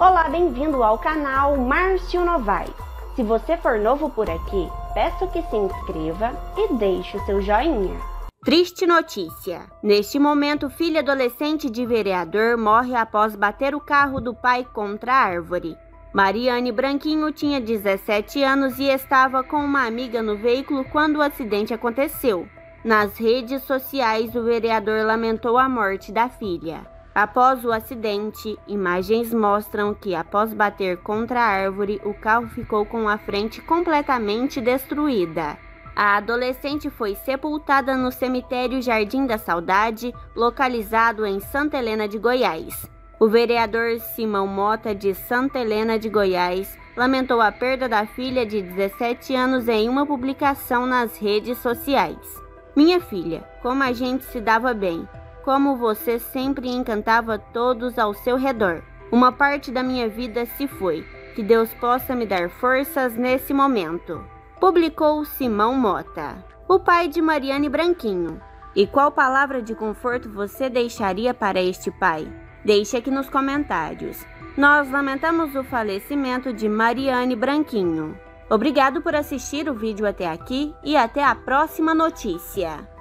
Olá, bem-vindo ao canal Márcio Novaes. Se você for novo por aqui, peço que se inscreva e deixe o seu joinha. Triste notícia. Neste momento, filha adolescente de vereador morre após bater o carro do pai contra a árvore. Mariane Branquinho tinha 17 anos e estava com uma amiga no veículo quando o acidente aconteceu. Nas redes sociais, o vereador lamentou a morte da filha. Após o acidente, imagens mostram que, após bater contra a árvore, o carro ficou com a frente completamente destruída. A adolescente foi sepultada no cemitério Jardim da Saudade, localizado em Santa Helena de Goiás. O vereador Simão Mota, de Santa Helena de Goiás, lamentou a perda da filha de 17 anos em uma publicação nas redes sociais. Minha filha, como a gente se dava bem como você sempre encantava todos ao seu redor. Uma parte da minha vida se foi. Que Deus possa me dar forças nesse momento. Publicou Simão Mota, o pai de Mariane Branquinho. E qual palavra de conforto você deixaria para este pai? Deixe aqui nos comentários. Nós lamentamos o falecimento de Mariane Branquinho. Obrigado por assistir o vídeo até aqui e até a próxima notícia.